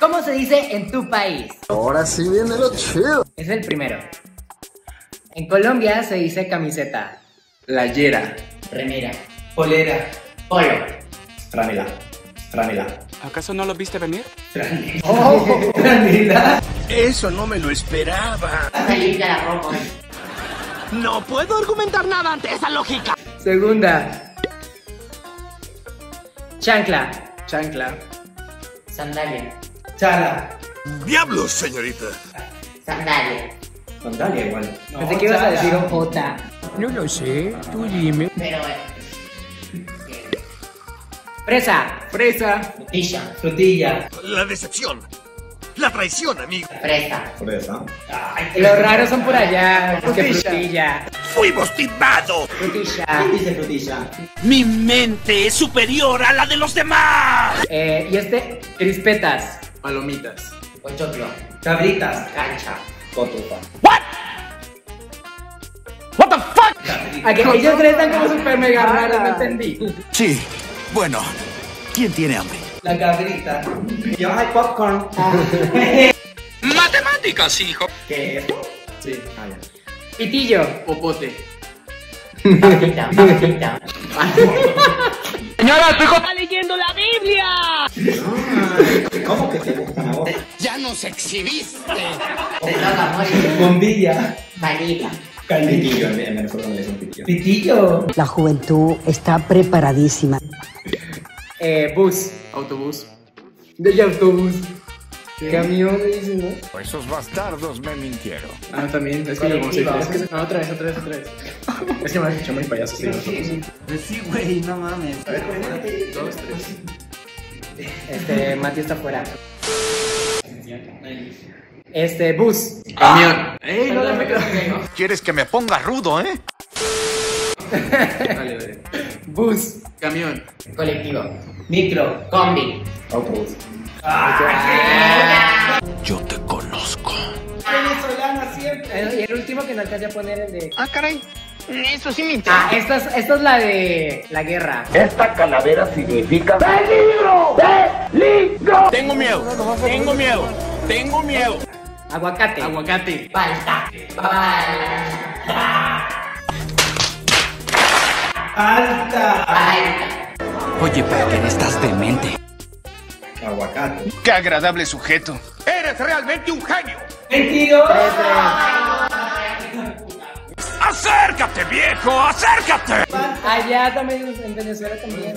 ¿Cómo se dice en tu país? Ahora sí viene lo chido. Es el primero. En Colombia se dice camiseta, Playera. remera, Polera. polo. Franela. Franela. ¿Acaso no lo viste venir? Oh, franela. Eso no me lo esperaba. Limpia la ropa. No puedo argumentar nada ante esa lógica. Segunda. Chancla, Chancla. sandalia, Chala. Diablos, señorita. sandalia. Sandalia igual. Pensé que ibas a decir J. No lo sé, tú dime. Pero bueno. Fresa, Fresa. frutilla, Frutilla. La decepción. La traición, amigo. fresa. Fresa. Los raros son por allá. Que frutilla, Fuimos timados. frutilla. Dice frutilla. Mi mente es superior a la de los demás. Eh, y este, crispetas, Palomitas. pochoclo, Cabritas. cancha. Cotufa. What the fuck? A que ellos tres están como super mega raros, no entendí. Sí. Bueno, ¿quién tiene hambre? La cabrita. Yo hay popcorn. Matemáticas, hijo. ¿Qué es? Sí. Ah, ya. Pitillo, Popote. papita, papita. Señora, tu hijo está leyendo la Ya nos exhibiste. Bombilla. Vanilla. Pitillo. En en Venezuela le dicen pitillo. Pitillo. La juventud está preparadísima. Eh, bus. Autobús. De autobús. Camión, me dicen, ¿no? Esos bastardos me mintieron. Ah, también. Es que yo como. Es que no, otra vez, otra vez, otra vez. Es que me has dicho muy payaso, sí. Pues sí, güey, no mames. A ver, dos, tres. Este, Mati está fuera. Este, bus. Camión. ¡Ey, no me quedo! ¿Quieres que me ponga rudo, eh? Dale, dale. Bus. Camión. Colectivo. Micro. Combi. Autobús. Yo te conozco. Venezolana siempre. Y el último que no alcancé a poner el de. Ah, caray. Eso sí me Ah, interesa. esta es, esta es la de la guerra. Tengo miedo. Tengo miedo. Tengo miedo. Aguacate. Aguacate. Palta. Alta. Oye, Parker, estás demente. Aguacate. ¡Qué agradable sujeto! Eres realmente un genio. Veintidós. Acércate, viejo. Acércate. Allá también, en Venezuela también.